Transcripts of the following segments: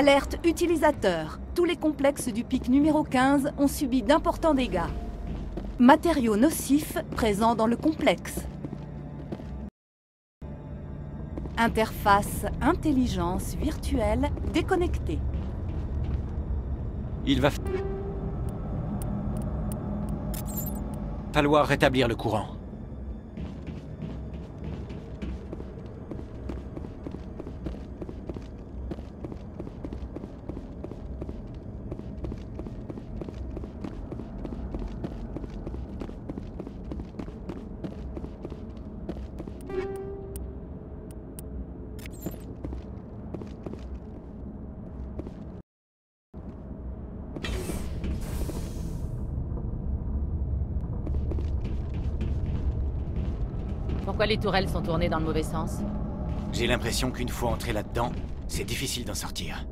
Alerte utilisateur. Tous les complexes du pic numéro 15 ont subi d'importants dégâts. Matériaux nocifs présents dans le complexe. Interface intelligence virtuelle déconnectée. Il va falloir rétablir le courant. Pourquoi les tourelles sont tournées dans le mauvais sens? J'ai l'impression qu'une fois entré là-dedans, c'est difficile d'en sortir.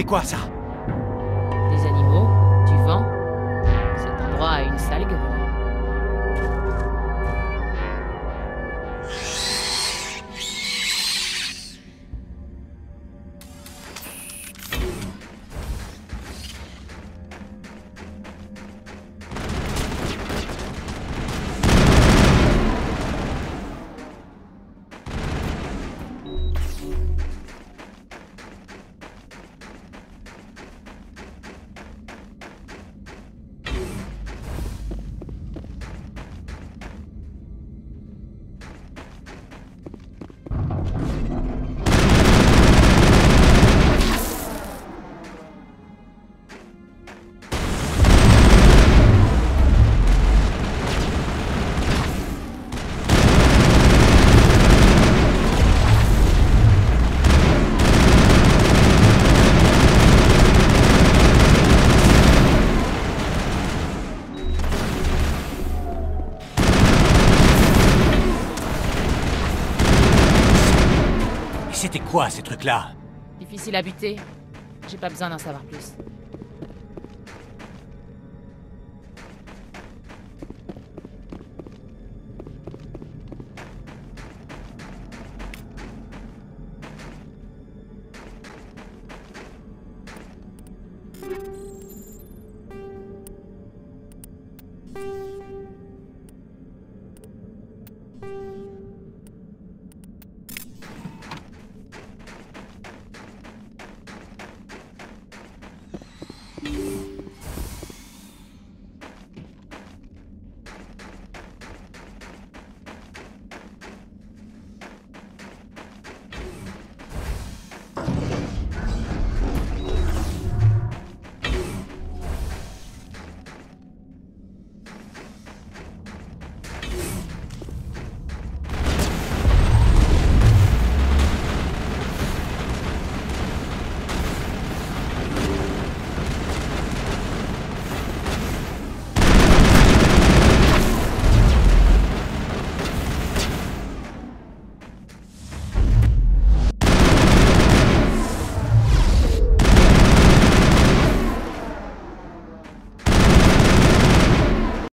C'était quoi ça quoi ces trucs-là? Difficile à buter. J'ai pas besoin d'en savoir plus.